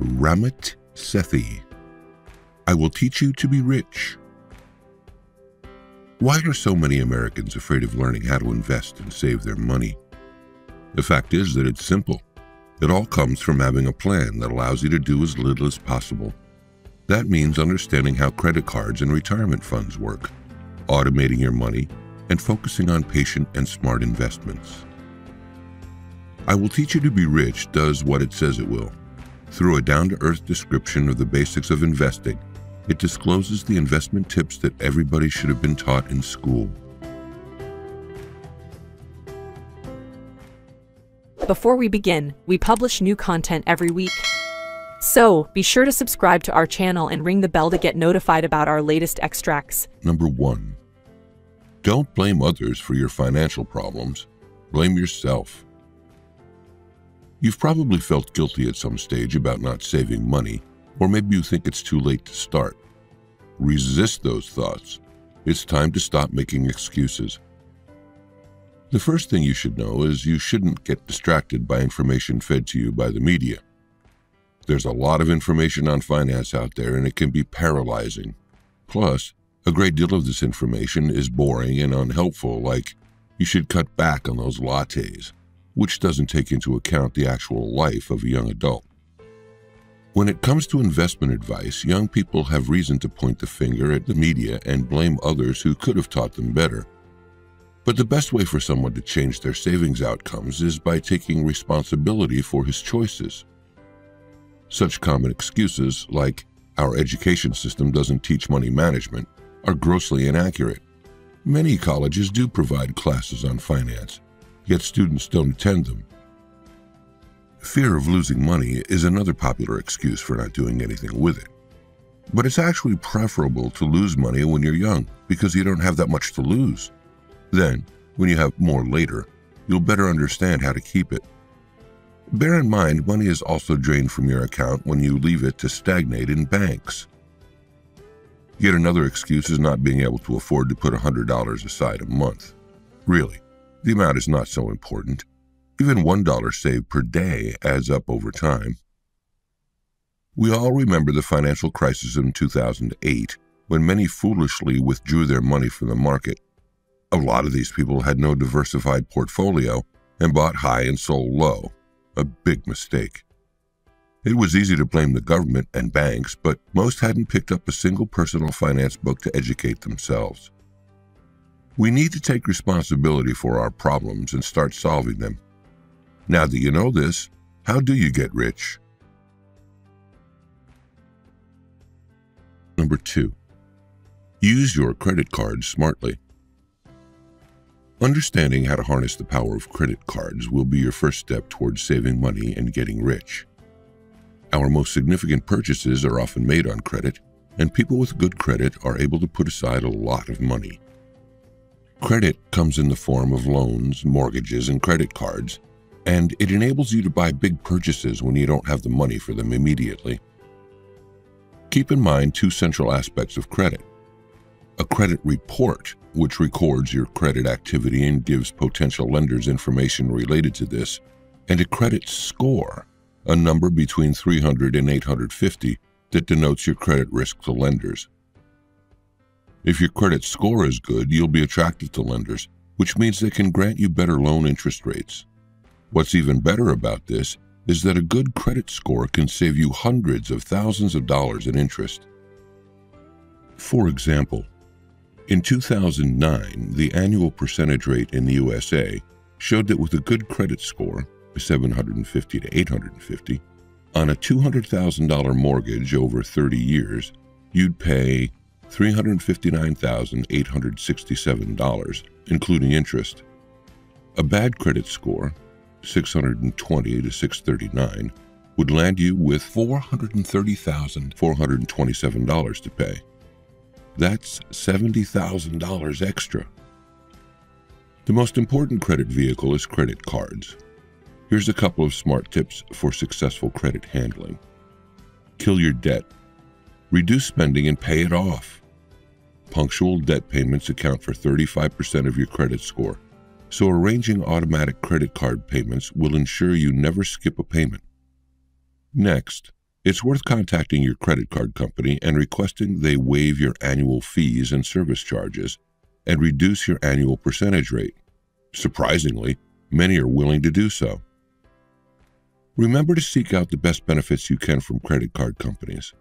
Ramit Sethi. I will teach you to be rich. Why are so many Americans afraid of learning how to invest and save their money? The fact is that it's simple. It all comes from having a plan that allows you to do as little as possible. That means understanding how credit cards and retirement funds work, automating your money, and focusing on patient and smart investments. I Will Teach You to Be Rich does what it says it will. Through a down to earth description of the basics of investing, it discloses the investment tips that everybody should have been taught in school. Before we begin, we publish new content every week. So, be sure to subscribe to our channel and ring the bell to get notified about our latest extracts. Number one, don't blame others for your financial problems. Blame yourself. You've probably felt guilty at some stage about not saving money, or maybe you think it's too late to start. Resist those thoughts. It's time to stop making excuses. The first thing you should know is you shouldn't get distracted by information fed to you by the media. There's a lot of information on finance out there and it can be paralyzing. Plus, a great deal of this information is boring and unhelpful, like you should cut back on those lattes which doesn't take into account the actual life of a young adult. When it comes to investment advice, young people have reason to point the finger at the media and blame others who could have taught them better. But the best way for someone to change their savings outcomes is by taking responsibility for his choices. Such common excuses, like our education system doesn't teach money management, are grossly inaccurate. Many colleges do provide classes on finance, yet students don't attend them. Fear of losing money is another popular excuse for not doing anything with it. But it's actually preferable to lose money when you're young because you don't have that much to lose. Then, when you have more later, you'll better understand how to keep it. Bear in mind, money is also drained from your account when you leave it to stagnate in banks. Yet another excuse is not being able to afford to put $100 aside a month. Really, the amount is not so important. Even $1 saved per day adds up over time. We all remember the financial crisis in 2008 when many foolishly withdrew their money from the market. A lot of these people had no diversified portfolio and bought high and sold low. A big mistake. It was easy to blame the government and banks, but most hadn't picked up a single personal finance book to educate themselves. We need to take responsibility for our problems and start solving them. Now that you know this, how do you get rich? Number two, use your credit cards smartly. Understanding how to harness the power of credit cards will be your first step towards saving money and getting rich. Our most significant purchases are often made on credit, and people with good credit are able to put aside a lot of money. Credit comes in the form of loans, mortgages, and credit cards, and it enables you to buy big purchases when you don't have the money for them immediately. Keep in mind two central aspects of credit. A credit report, which records your credit activity and gives potential lenders information related to this, and a credit score, a number between 300 and 850 that denotes your credit risk to lenders. If your credit score is good, you'll be attractive to lenders, which means they can grant you better loan interest rates. What's even better about this is that a good credit score can save you hundreds of thousands of dollars in interest. For example, in 2009, the annual percentage rate in the USA showed that with a good credit score, 750 to 850, on a $200,000 mortgage over 30 years, you'd pay $359,867, including interest. A bad credit score, 620 to 639, would land you with $430,427 to pay. That's $70,000 extra. The most important credit vehicle is credit cards. Here's a couple of smart tips for successful credit handling. Kill your debt. Reduce spending and pay it off. Punctual debt payments account for 35% of your credit score, so arranging automatic credit card payments will ensure you never skip a payment. Next, it's worth contacting your credit card company and requesting they waive your annual fees and service charges and reduce your annual percentage rate. Surprisingly, many are willing to do so. Remember to seek out the best benefits you can from credit card companies.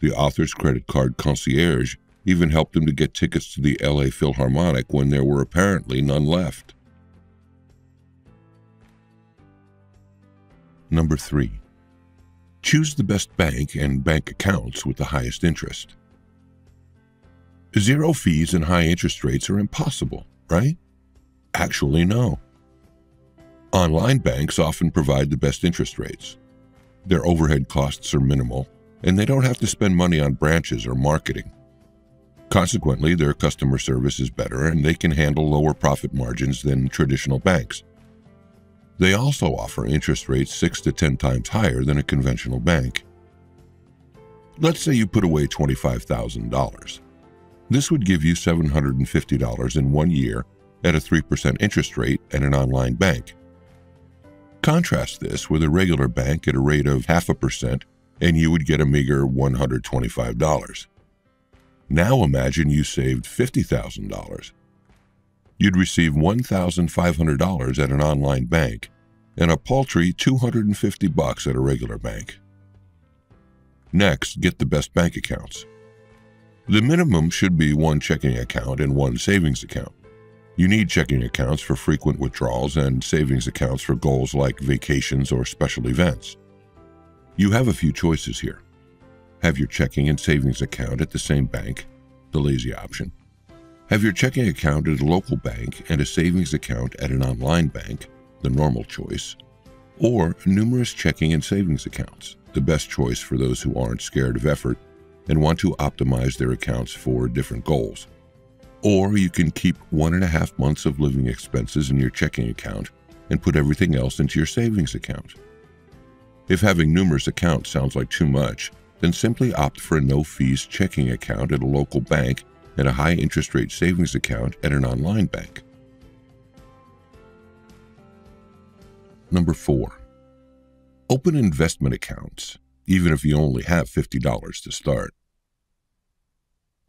The author's credit card concierge even helped him to get tickets to the LA Philharmonic when there were apparently none left. Number 3. Choose the best bank and bank accounts with the highest interest. Zero fees and high interest rates are impossible, right? Actually, no. Online banks often provide the best interest rates. Their overhead costs are minimal, and they don't have to spend money on branches or marketing. Consequently, their customer service is better and they can handle lower profit margins than traditional banks. They also offer interest rates 6 to 10 times higher than a conventional bank. Let's say you put away $25,000. This would give you $750 in one year at a 3% interest rate at an online bank. Contrast this with a regular bank at a rate of half a percent, and you would get a meager $125. Now imagine you saved $50,000. You'd receive $1,500 at an online bank and a paltry 250 bucks at a regular bank. Next, get the best bank accounts. The minimum should be one checking account and one savings account. You need checking accounts for frequent withdrawals and savings accounts for goals like vacations or special events. You have a few choices here. Have your checking and savings account at the same bank, the lazy option. Have your checking account at a local bank and a savings account at an online bank, the normal choice. Or numerous checking and savings accounts, the best choice for those who aren't scared of effort and want to optimize their accounts for different goals. Or you can keep one and a half months of living expenses in your checking account and put everything else into your savings account. If having numerous accounts sounds like too much, then simply opt for a no fees checking account at a local bank and a high interest rate savings account at an online bank. Number 4. Open investment accounts, even if you only have $50 to start.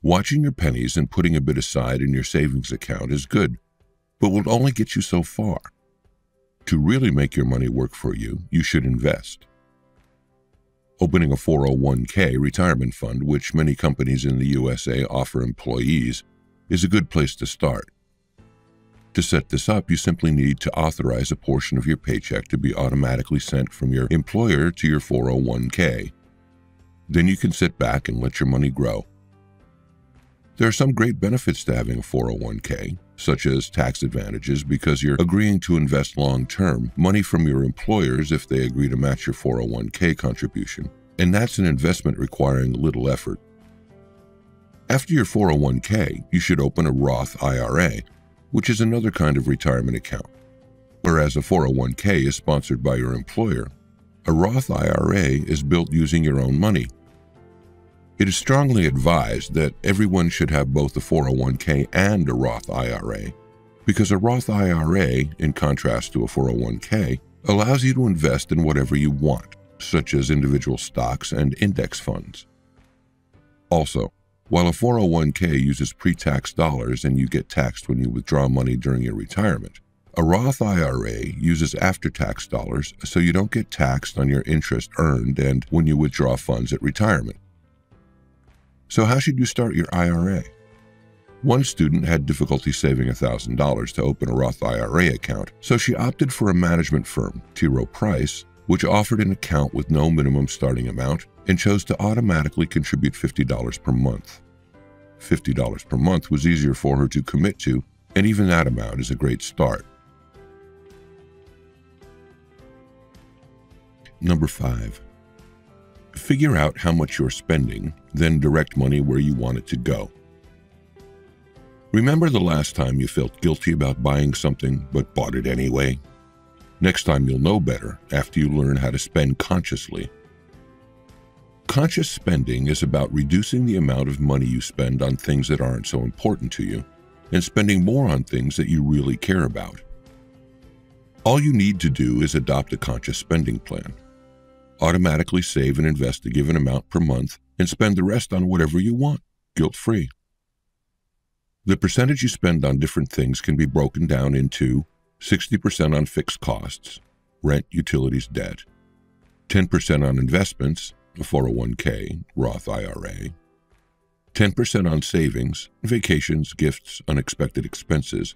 Watching your pennies and putting a bit aside in your savings account is good, but will only get you so far. To really make your money work for you, you should invest. Opening a 401k retirement fund, which many companies in the USA offer employees, is a good place to start. To set this up, you simply need to authorize a portion of your paycheck to be automatically sent from your employer to your 401k. Then you can sit back and let your money grow. There are some great benefits to having a 401k, such as tax advantages because you're agreeing to invest long term money from your employers if they agree to match your 401k contribution, and that's an investment requiring little effort. After your 401k, you should open a Roth IRA, which is another kind of retirement account. Whereas a 401k is sponsored by your employer, a Roth IRA is built using your own money it is strongly advised that everyone should have both a 401k and a Roth IRA, because a Roth IRA, in contrast to a 401k, allows you to invest in whatever you want, such as individual stocks and index funds. Also, while a 401k uses pre tax dollars and you get taxed when you withdraw money during your retirement, a Roth IRA uses after tax dollars so you don't get taxed on your interest earned and when you withdraw funds at retirement. So, how should you start your IRA? One student had difficulty saving $1,000 to open a Roth IRA account, so she opted for a management firm, T. Rowe Price, which offered an account with no minimum starting amount and chose to automatically contribute $50 per month. $50 per month was easier for her to commit to, and even that amount is a great start. Number 5. Figure out how much you're spending, then direct money where you want it to go. Remember the last time you felt guilty about buying something but bought it anyway? Next time you'll know better after you learn how to spend consciously. Conscious spending is about reducing the amount of money you spend on things that aren't so important to you and spending more on things that you really care about. All you need to do is adopt a conscious spending plan. Automatically save and invest a given amount per month and spend the rest on whatever you want, guilt free. The percentage you spend on different things can be broken down into 60% on fixed costs, rent, utilities, debt, 10% on investments, a 401k, Roth IRA, 10% on savings, vacations, gifts, unexpected expenses,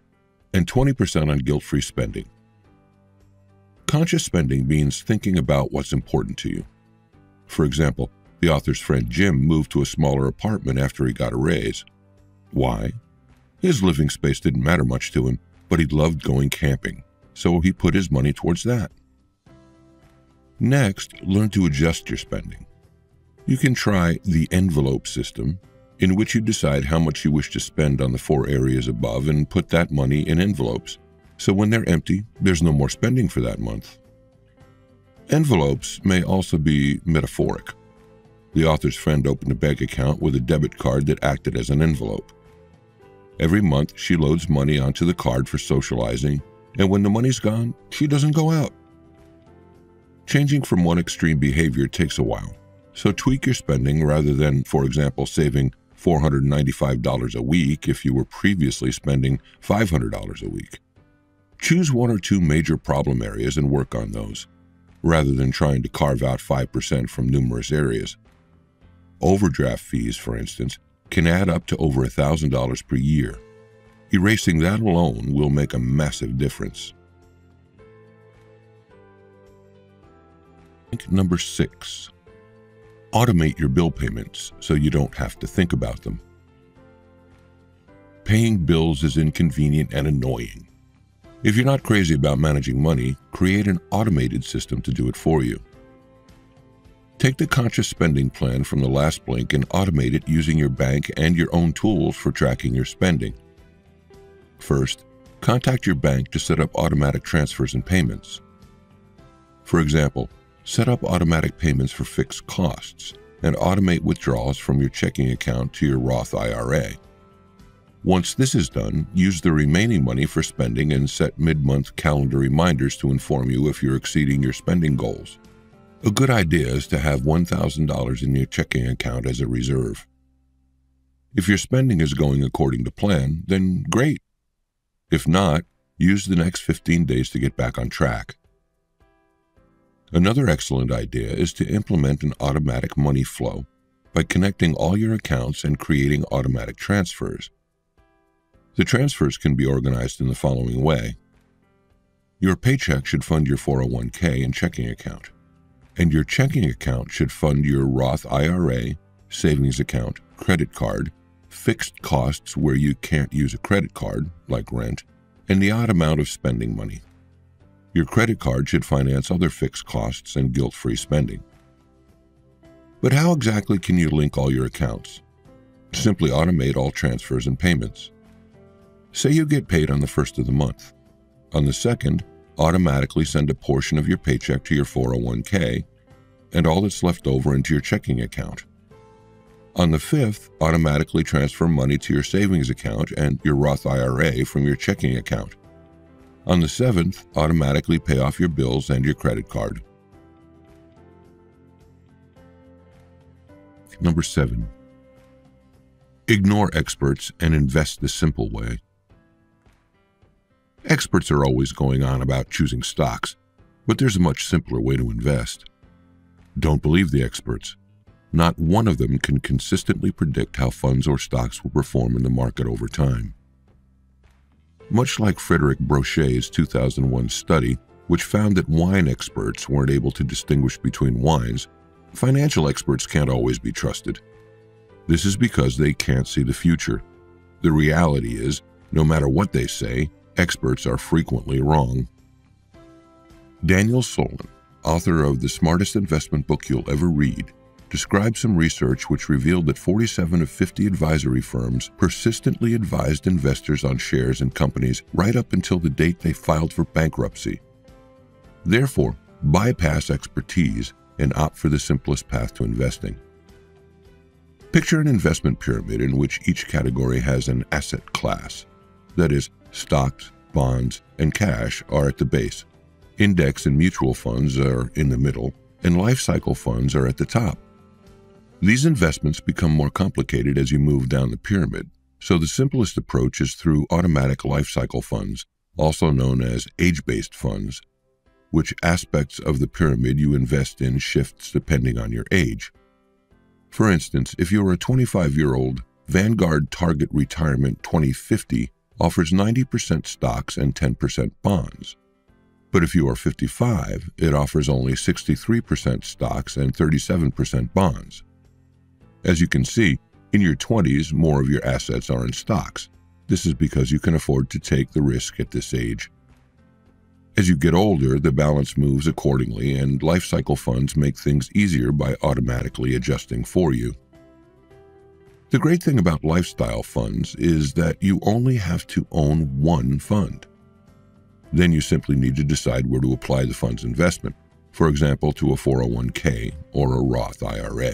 and 20% on guilt free spending. Conscious spending means thinking about what's important to you. For example, the author's friend Jim moved to a smaller apartment after he got a raise. Why? His living space didn't matter much to him, but he loved going camping, so he put his money towards that. Next, learn to adjust your spending. You can try the envelope system, in which you decide how much you wish to spend on the four areas above and put that money in envelopes. So when they're empty, there's no more spending for that month. Envelopes may also be metaphoric. The author's friend opened a bank account with a debit card that acted as an envelope. Every month, she loads money onto the card for socializing, and when the money's gone, she doesn't go out. Changing from one extreme behavior takes a while, so tweak your spending rather than, for example, saving $495 a week if you were previously spending $500 a week. Choose one or two major problem areas and work on those, rather than trying to carve out 5% from numerous areas. Overdraft fees, for instance, can add up to over $1,000 per year. Erasing that alone will make a massive difference. Number six, automate your bill payments so you don't have to think about them. Paying bills is inconvenient and annoying. If you're not crazy about managing money, create an automated system to do it for you. Take the conscious spending plan from the last blink and automate it using your bank and your own tools for tracking your spending. First, contact your bank to set up automatic transfers and payments. For example, Set up automatic payments for fixed costs and automate withdrawals from your checking account to your Roth IRA. Once this is done, use the remaining money for spending and set mid month calendar reminders to inform you if you're exceeding your spending goals. A good idea is to have $1,000 in your checking account as a reserve. If your spending is going according to plan, then great. If not, use the next 15 days to get back on track. Another excellent idea is to implement an automatic money flow by connecting all your accounts and creating automatic transfers. The transfers can be organized in the following way. Your paycheck should fund your 401k and checking account, and your checking account should fund your Roth IRA, savings account, credit card, fixed costs where you can't use a credit card, like rent, and the odd amount of spending money. Your credit card should finance other fixed costs and guilt free spending. But how exactly can you link all your accounts? Simply automate all transfers and payments. Say you get paid on the first of the month. On the second, automatically send a portion of your paycheck to your 401k and all that's left over into your checking account. On the fifth, automatically transfer money to your savings account and your Roth IRA from your checking account. On the 7th, automatically pay off your bills and your credit card. Number 7. Ignore experts and invest the simple way. Experts are always going on about choosing stocks, but there's a much simpler way to invest. Don't believe the experts. Not one of them can consistently predict how funds or stocks will perform in the market over time. Much like Frederic Brochet's 2001 study, which found that wine experts weren't able to distinguish between wines, financial experts can't always be trusted. This is because they can't see the future. The reality is, no matter what they say, experts are frequently wrong. Daniel Solin, author of the smartest investment book you'll ever read, described some research which revealed that 47 of 50 advisory firms persistently advised investors on shares in companies right up until the date they filed for bankruptcy. Therefore, bypass expertise and opt for the simplest path to investing. Picture an investment pyramid in which each category has an asset class. That is, stocks, bonds, and cash are at the base. Index and mutual funds are in the middle, and life cycle funds are at the top. These investments become more complicated as you move down the pyramid, so the simplest approach is through automatic life cycle funds, also known as age-based funds, which aspects of the pyramid you invest in shifts depending on your age. For instance, if you are a 25-year-old, Vanguard Target Retirement 2050 offers 90% stocks and 10% bonds. But if you are 55, it offers only 63% stocks and 37% bonds. As you can see, in your 20s, more of your assets are in stocks. This is because you can afford to take the risk at this age. As you get older, the balance moves accordingly, and life cycle funds make things easier by automatically adjusting for you. The great thing about lifestyle funds is that you only have to own one fund. Then you simply need to decide where to apply the fund's investment, for example, to a 401k or a Roth IRA.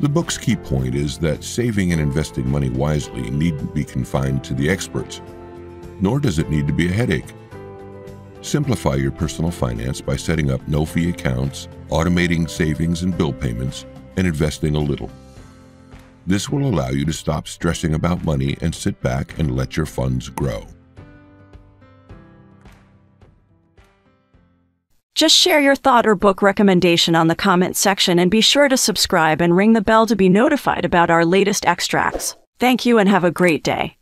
The book's key point is that saving and investing money wisely needn't be confined to the experts, nor does it need to be a headache. Simplify your personal finance by setting up no fee accounts, automating savings and bill payments, and investing a little. This will allow you to stop stressing about money and sit back and let your funds grow. Just share your thought or book recommendation on the comment section and be sure to subscribe and ring the bell to be notified about our latest extracts. Thank you and have a great day.